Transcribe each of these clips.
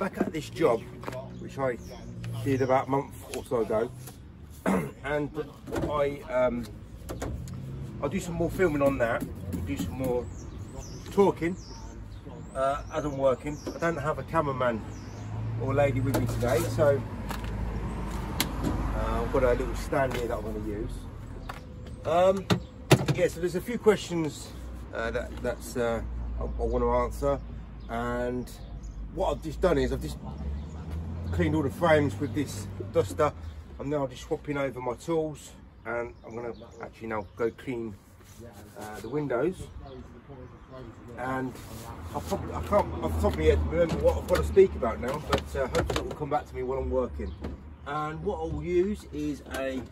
back at this job, which I did about a month or so ago, and I um, I'll do some more filming on that. Do some more talking uh, as I'm working. I don't have a cameraman or lady with me today, so uh, I've got a little stand here that I'm going to use. Um, yeah, so there's a few questions uh, that that's uh, I, I want to answer, and what I've just done is I've just cleaned all the frames with this duster. I'm now just swapping over my tools, and I'm going to actually now go clean uh, the windows. And I probably I can't I yet remember what I've got to speak about now, but uh, hopefully it will come back to me while I'm working. And what I'll use is a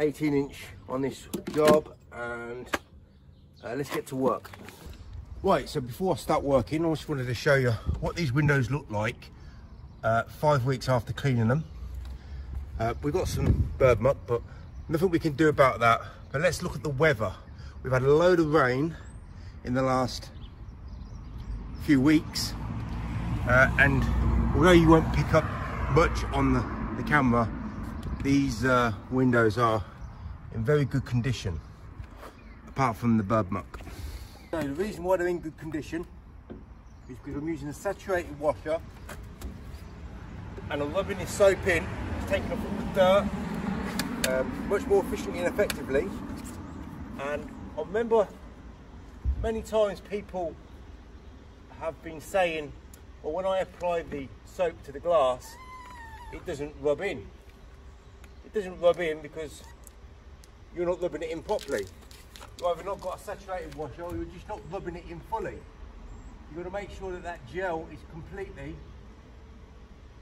18 inch on this job and uh, let's get to work. Right, so before I start working, I just wanted to show you what these windows look like uh, five weeks after cleaning them. Uh, we've got some bird muck, but nothing we can do about that. But let's look at the weather. We've had a load of rain in the last few weeks. Uh, and although you won't pick up much on the, the camera, these uh, windows are in very good condition, apart from the bird muck. So the reason why they're in good condition is because I'm using a saturated washer and I'm rubbing this soap in, it's taking off all the dirt um, much more efficiently and effectively. And I remember many times people have been saying, well, when I apply the soap to the glass, it doesn't rub in It doesn't rub in because you're not rubbing it in properly. You've either not got a saturated washer or you're just not rubbing it in fully. You've got to make sure that that gel is completely,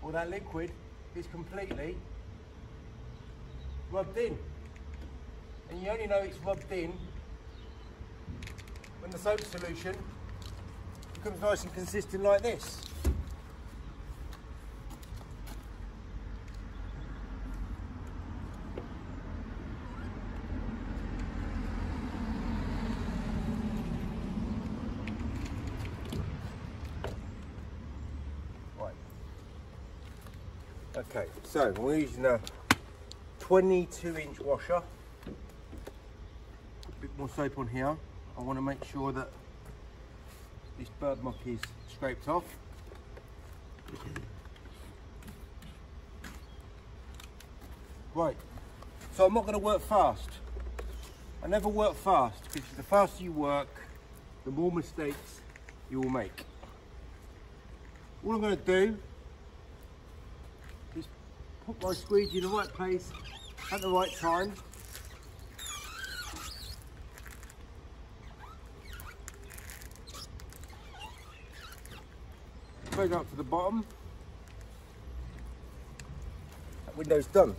or that liquid is completely rubbed in. And you only know it's rubbed in when the soap solution becomes nice and consistent like this. Okay, so we're using a 22 inch washer. A bit more soap on here. I want to make sure that this bird muck is scraped off. Right, so I'm not going to work fast. I never work fast because the faster you work, the more mistakes you will make. All I'm going to do put my squeegee in the right place at the right time. Straight up to the bottom. That window's done.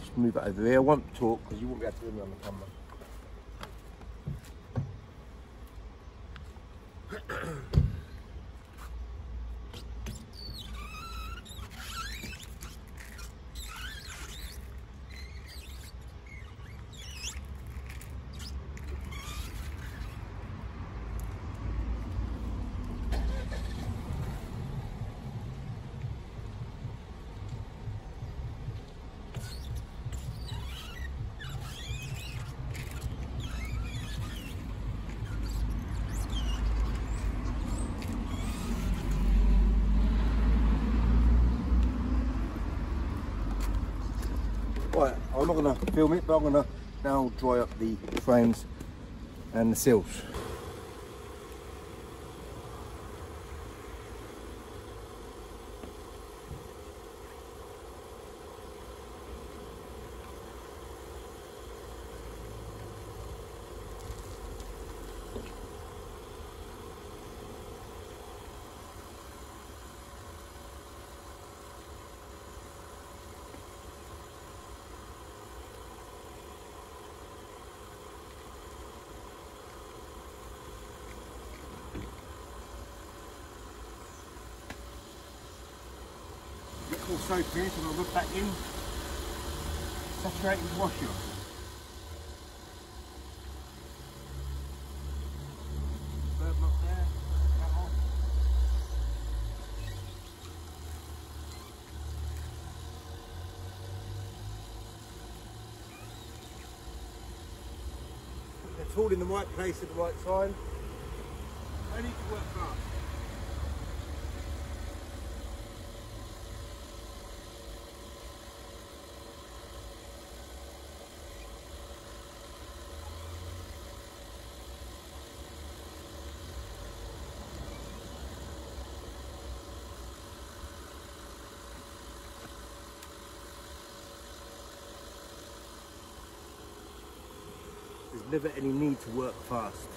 Just move it over here. I won't talk because you won't be able to hear me on the camera. Right, I'm not going to film it, but I'm going to now dry up the frames and the seals. will soak in, so we'll look back in. Saturated washer. Birdlock there. They're all in the right place at the right time. Only to work never any need to work fast.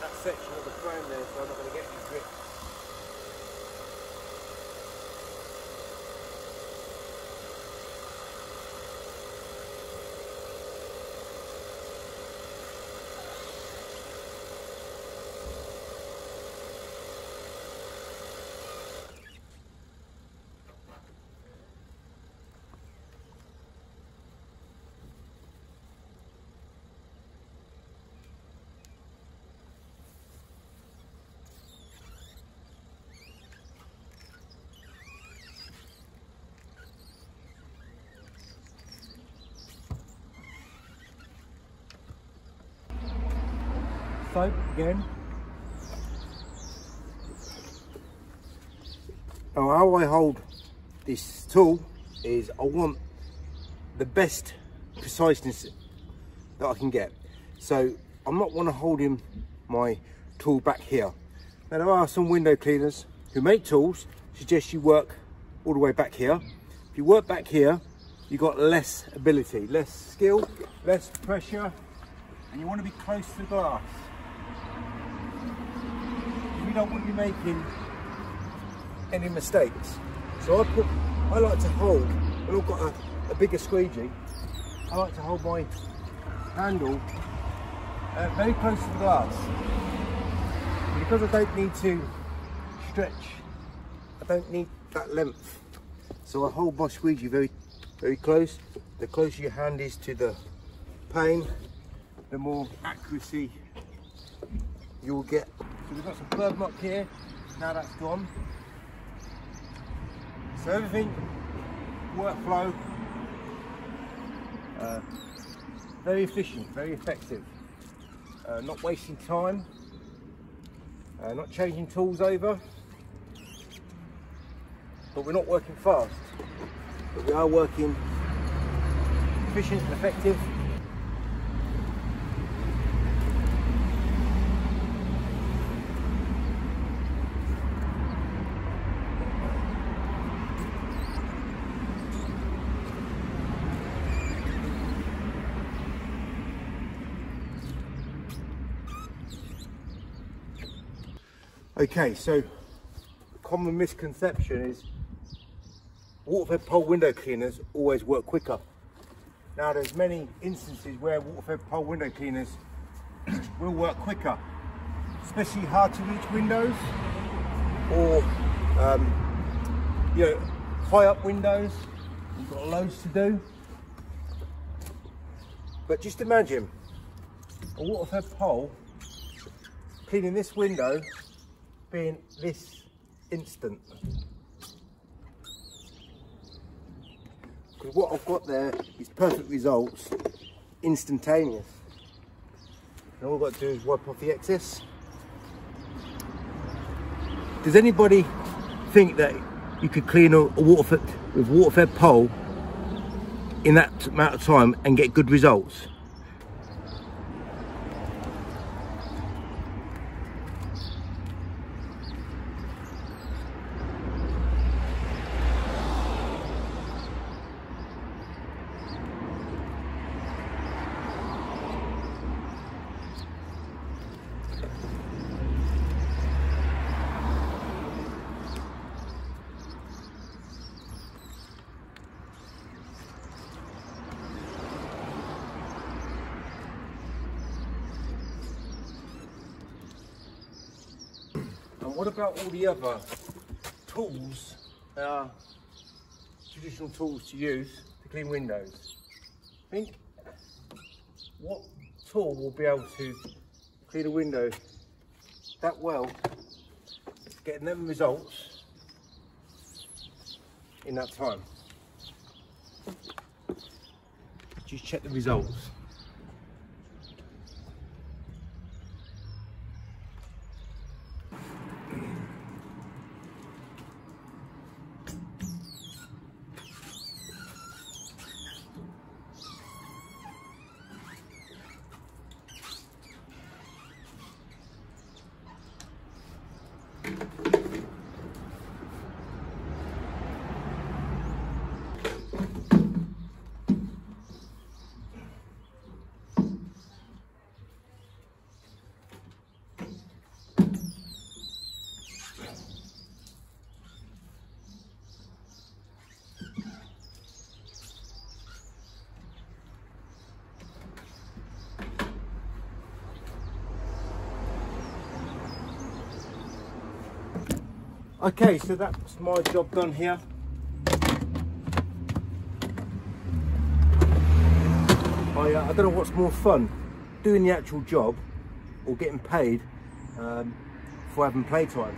that section of the frame there, so I'm not going to get any grip. Soap again. Now how I hold this tool is I want the best preciseness that I can get. So I'm not want to holding my tool back here. Now there are some window cleaners who make tools, suggest you work all the way back here. If you work back here, you've got less ability, less skill, less pressure, and you want to be close to the glass. You don't want be making any mistakes. So I put, I like to hold, when I've got a, a bigger squeegee, I like to hold my handle uh, very close to the glass. Because I don't need to stretch, I don't need that length. So I hold my squeegee very, very close. The closer your hand is to the pane, the more accuracy you'll get. So we've got some bird muck here, now that's gone. So everything, workflow, uh, very efficient, very effective. Uh, not wasting time, uh, not changing tools over, but we're not working fast, but we are working efficient and effective. Okay, so common misconception is water fed pole window cleaners always work quicker. Now there's many instances where water fed pole window cleaners will work quicker, especially hard to reach windows or um, you know high up windows. You've got loads to do. But just imagine a water fed pole cleaning this window being this instant. Because what I've got there is perfect results, instantaneous. And all I've got to do is wipe off the excess. Does anybody think that you could clean a, water with water fed pole in that amount of time and get good results? What about all the other tools, uh, traditional tools to use to clean windows? Think what tool will be able to clean a window that well, getting them results in that time. Just check the results. Okay, so that's my job done here. I, uh, I don't know what's more fun, doing the actual job or getting paid um, for having playtime.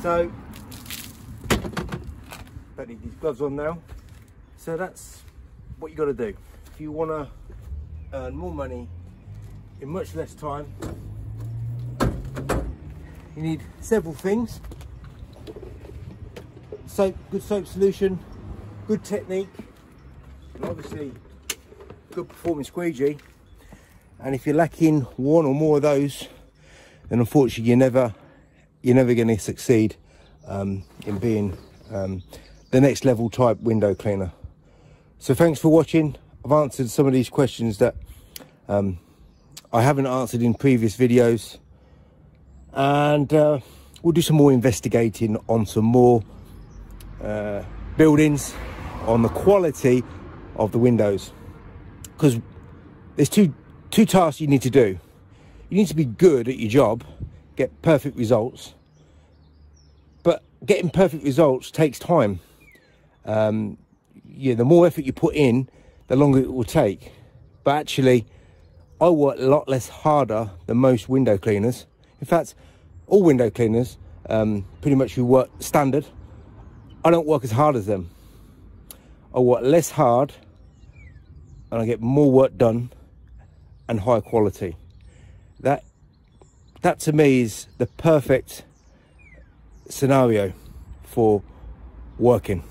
So, don't need these gloves on now. So that's what you got to do. If you want to earn more money in much less time, you need several things. Soap, good soap solution, good technique, and obviously good performing squeegee. And if you're lacking one or more of those, then unfortunately you're never you're never going to succeed um, in being um, the next level type window cleaner. So thanks for watching. I've answered some of these questions that um, I haven't answered in previous videos and uh, we'll do some more investigating on some more uh, buildings on the quality of the windows. Because there's two two tasks you need to do. You need to be good at your job get perfect results. But getting perfect results takes time. Um, yeah the more effort you put in the longer it will take. But actually I work a lot less harder than most window cleaners in fact, all window cleaners, um, pretty much who work standard, I don't work as hard as them. I work less hard and I get more work done and high quality. That, that to me is the perfect scenario for working.